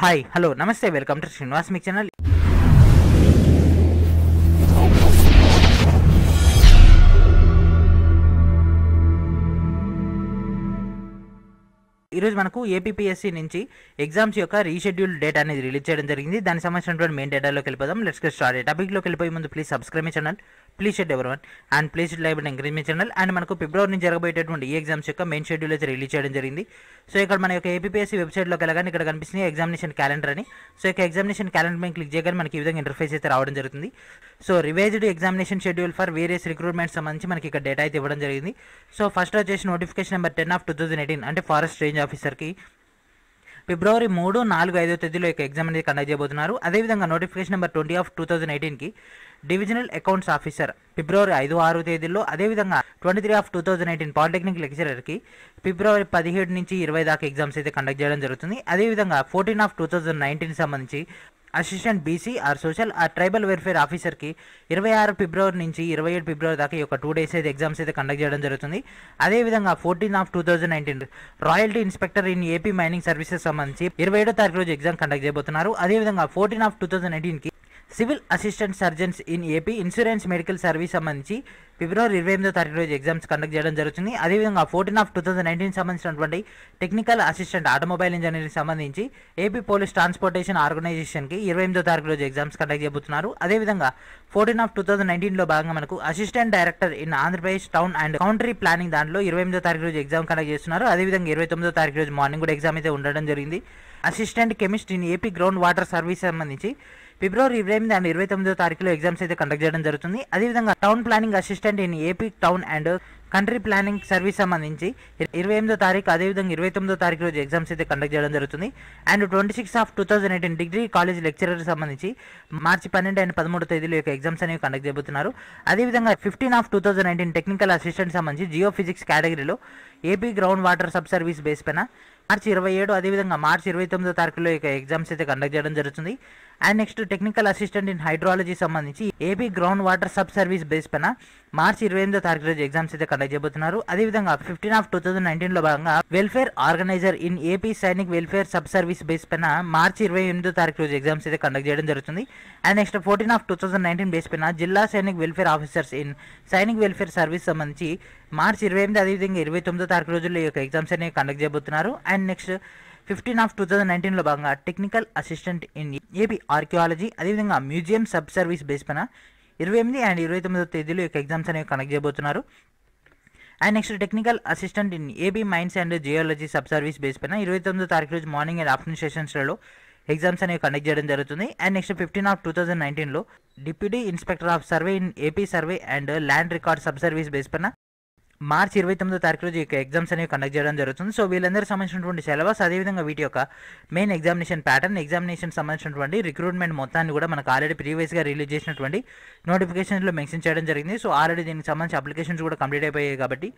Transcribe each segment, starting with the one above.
Hi hello namaste welcome to Srinivas మిక్ channel ఈరోజు మనకు ఏపీఎస్సి నుంచి ఎగ్జామ్స్ యొక్క రీషెడ్యూల్ డేట్ అనేది రిలీజ్ చేయడం జరిగింది. దానికి సంబంధించినటువంటి మెయిన్ డేటాలోకి వెళ్ళిపోదాం. లెట్స్ గెట్ స్టార్ట్ టాపిక్లోకి వెళ్ళిపోయే ముందు please subscribe my channel please shed ఎవరి? One and please live encouragement encourage channel and మనకు ఫిబ్రవరి నుంచి జరగబోయేటటువంటి ఈ ఎగ్జామ్స్ యొక్క మెయిన్ షెడ్యూల్ అయితే రిలీజ్ చేయడం జరిగింది. సో ఇక్కడ మన యొక్క ఏపీఎస్సి వెబ్సైట్లోకి వెళ్ళగానే ఇక్కడ కనిపిస్తుంది ఎగ్జామినేషన్ క్యాలెండర్ అని. సో ఇక ఎగ్జామినేషన్ క్యాలెండర్ మీద క్లిక్ చేయగానే మనకి ఈ విధంగా ఇంటర్ఫేస్ అయితే రావడం జరుగుతుంది. So revised examination schedule for various recruitment సంబంధించి మనకి ఇక్కడ డేటా అయితే ఇవ్వడం జరిగింది. సో ఫస్ట్ వచ్చేసి notification number ten of two thousand eighteen అంటే ఫారెస్ట్ రేంజ్ ఆఫీసర్కి ఫిబ్రవరి మూడు నాలుగు ఐదో తేదీలో యొక్క ఎగ్జామ్ అనేది కండక్ట్ చేయబోతున్నారు. అదేవిధంగా notification number twenty of two thousand ఎయిటీన్కి divisional accounts officer ఫిబ్రవరి ఐదు ఆరు తేదీల్లో అదేవిధంగా twenty three of two thousand eighteen polytechnic లెక్చరర్కి ఫిబ్రవరి పదిహేడు నుంచి ఇరవై దాకా ఎగ్జామ్స్ అయితే కండక్ట్ చేయడం జరుగుతుంది. అదేవిధంగా fourteen of two thousand nineteen సంబంధించి assistant BC or social or tribal welfare ఆఫీసర్కి ఇరవై ఆరు ఫిబ్రవరి నుంచి ఇరవై ఏడు ఫిబ్రవరి దాకా ఈ యొక్క టూ డేస్ అయితే ఎగ్జామ్స్ అయితే కండక్ట్ చేయడం జరుగుతుంది. అదేవిధంగా fourteen of two thousand nineteen royalty inspector in AP mining services సంబంధించి ఇరవై ఏడో తారీఖు రోజు ఎగ్జామ్ కండక్ట్ చేయబోతున్నారు. అదేవిధంగా fourteen of two thousand నైన్టీన్కి civil assistant surgeons in AP insurance medical service సంబంధించి ఫిబ్రవరి ఇరవై ఎనిమిదో తారీఖు రోజు ఎగ్జామ్స్ కండక్ట్ చేయడం జరుగుతుంది. అదేవిధంగా fourteen of two thousand nineteen సంబంధించినటువంటి టెక్నికల్ అసిస్టెంట్ ఆటోమొబైల్ ఇంజనీరింగ్ సంబంధించి ఏపీ పోలీస్ ట్రాన్స్పోర్టేషన్ ఆర్గనైజేషన్కి ఇరవై ఎనిమిదో తారీఖు రోజు ఎగ్జామ్స్ కండక్ట్ చేయబోతున్నారు. అదేవిధంగా ఫోర్టీన్ ఆఫ్ టూ థౌసండ్ నైన్టీన్లో భాగంగా మనకు assistant director in Andhra Pradesh town and country planning దాంట్లో ఇరవై ఎనిమిదో తారీఖు రోజు ఎగ్జామ్ కండక్ట్ చేస్తున్నారు. అదేవిధంగా ఇరవై తొమ్మిదో తారీఖు రోజు మార్నింగ్ కూడా ఎగ్జామ్ అయితే ఉండడం జరిగింది. Assistant chemist in AP ground water service సంబంధించి ఫిబ్రవరి ఇరవై ఎనిమిది అండ్ ఇరవై తొమ్మిదో తారీఖులో ఎగ్జామ్స్ అయితే కండక్ట్ చేయడం జరుగుతుంది. అదేవిధంగా town planning assistant in AP town and country planning service సంబంధించి ఇరవై ఎనిమిదో తారీఖు అదేవిధంగా ఇరవై తొమ్మిదో తారీఖు రోజు ఎగ్జామ్స్ అయితే కండక్ట్ చేయడం జరుగుతుంది. And twenty six of two thousand eighteen degree college lecturer సంబంధించి మార్చి పన్నెండు అండ్ పదమూడు తేదీలో యొక్క ఎగ్జామ్స్ అనేవి కండక్ట్ చేయబోతున్నారు. అదేవిధంగా fifteen of two thousand nineteen technical assistant సంబంధించి జియో ఫిజిక్స్ కేటగిరీలో AP ground water sub service base పైన మార్చి ఇరవై ఏడు అదేవిధంగా మార్చి ఇరవై తొమ్మిదో తారీఖులో ఇక ఎగ్జామ్స్ అయితే కండక్ట్ చేయడం జరుగుతుంది. And next technical assistant in hydrology సంబంధించి AP ground water sub service base పైన మార్చి ఇరవై ఎనిమిదో తారీఖు రోజు ఎగ్జామ్స్ అయితే కండక్ట్ చేయబోతున్నారు అదేవిధంగా ఫిఫ్టీన్ ఆఫ్ టూ థౌసండ్ నైన్టీన్లో భాగంగా welfare organiser in AP Sainik welfare sub service base పైన మార్చి ఇరవై ఎనిమిదో తారీఖు రోజు ఎగ్జామ్స్ అయితే కండక్ట్ చేయడం జరుగుతుంది. And next fourteen of two thousand nineteen base పైన జిల్లా Sainik welfare officers in Sainik welfare service సంబంధించి మార్చి ఇరవై ఎనిమిది అదేవిధంగా ఇరవై తొమ్మిదో తారీఖు రోజుల్లో ఈ యొక్క ఎగ్జామ్స్ అనేవి కండక్ట్ చేయబోతున్నారు. And next fifteen of two thousand నైన్టీన్లో భాగంగా technical assistant in AP archaeology అదేవిధంగా మ్యూజియం సబ్ సర్వీస్ బేస్ పైన ఇరవై ఎనిమిది అండ్ ఇరవై తొమ్మిదో తేదీలో యొక్క ఎగ్జామ్స్ అనేవి కనెక్ట్ చేయబోతున్నారు. And next technical assistant in AB mines and geology sub service base పైన ఇరవై తొమ్మిదో తారీఖు రోజు మార్నింగ్ అండ్ ఆఫ్టర్నూన్ సెషన్స్లలో ఎగ్జామ్స్ అనేవి కండక్ట్ చేయడం జరుగుతుంది. And next fifteen of two thousand నైన్టీన్లో deputy inspector of survey in AP survey and land record sub service base పైన మార్చి ఇరవై తొమ్మిదో తారీఖు రోజు యొక్క ఎగ్జామ్స్ అనేవి కండక్ట్ చేయడం జరుగుతుంది. సో వీళ్ళందరికీ సంబంధించినటువంటి సిలబస్ అదేవిధంగా వీటి యొక్క మెయిన్ ఎగ్జామినేషన్ ప్యాటర్న్ ఎగ్జామినేషన్ సంబంధించినటువంటి రిక్రూట్మెంట్ మొత్తాన్ని కూడా మనకు ఆల్రెడీ ప్రీవియస్గా రిలీజ్ చేసినటువంటి నోటిఫికేషన్లో మెన్షన్ చేయడం జరిగింది. సో ఆల్రెడీ దీనికి సంబంధించి అప్లికేషన్స్ కూడా కంప్లీట్ అయిపోయాయి కాబట్టి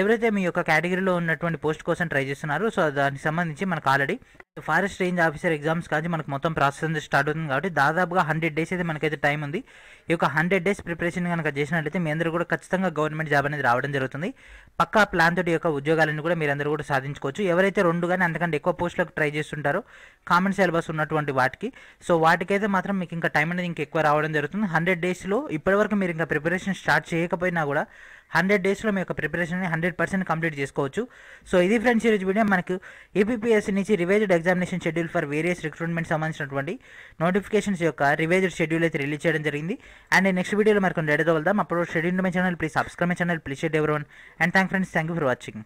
ఎవరైతే మీ యొక్క కేటగిరీలో ఉన్నటువంటి పోస్ట్ కోసం ట్రై చేస్తున్నారో సో దానికి సంబంధించి మనకు already forest range officer exams కానీ మనకు మొత్తం ప్రాసెస్ అనేది స్టార్ట్ అవుతుంది కాబట్టి దాదాపుగా హండ్రెడ్ డేస్ అయితే మనకైతే టైం ఉంది. ఈ యొక్క హండ్రెడ్ డేస్ ప్రిపరేషన్ కనుక చేసినట్లయితే మీ అందరూ కూడా ఖచ్చితంగా గవర్నమెంట్ జాబ్ అనేది రావడం జరుగుతుంది. పక్కా ప్లాన్ తోటి యొక్క ఉద్యోగాలను కూడా మీరు అందరూ కూడా సాధించుకోవచ్చు. ఎవరైతే రెండు కానీ అంతకంటే ఎక్కువ పోస్టులకు ట్రై చేస్తుంటారో కామన్ సిలబస్ ఉన్నటువంటి వాటికి. సో వాటికైతే మాత్రం మీకు ఇంకా టైం అనేది ఇంకా ఎక్కువ రావడం జరుగుతుంది. హండ్రెడ్ డేస్లో ఇప్పటివరకు మీరు ఇంకా ప్రిపరేషన్ స్టార్ట్ చేయకపోయినా కూడా హండ్రెడ్ డేస్లో మీ యొక్క ప్రిపరేషన్ని హండ్రెడ్ పర్సెంట్ కంప్లీట్ చేసుకోవచ్చు. సో ఇది ఫ్రెండ్స్ ఈరోజు వీడియో. మనకు ఏపీఎస్సీ నుంచి revised examination schedule for various recruitment సంబంధించినటువంటి నోటిఫికేషన్స్ యొక్క రివైజ్డ్ షెడ్యూల్ అయితే రిలీజ్ చేయడం జరిగింది. అండ్ నెక్స్ట్ వీడియోలో మనకు కొన్ని రెడీ వెళ్దాం అప్పుడు schedule my channel please subscribe my channel please shed ఎవరి and thank friends. Thank you for watching.